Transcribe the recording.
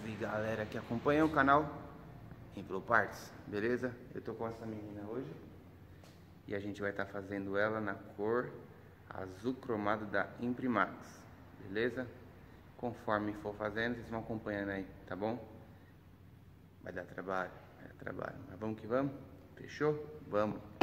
Salve galera que acompanha o canal Inflow Parts, beleza? Eu tô com essa menina hoje E a gente vai estar tá fazendo ela na cor azul cromado da Imprimax, beleza? Conforme for fazendo, vocês vão acompanhando aí, tá bom? Vai dar trabalho, vai dar trabalho Mas vamos que vamos? Fechou? Vamos!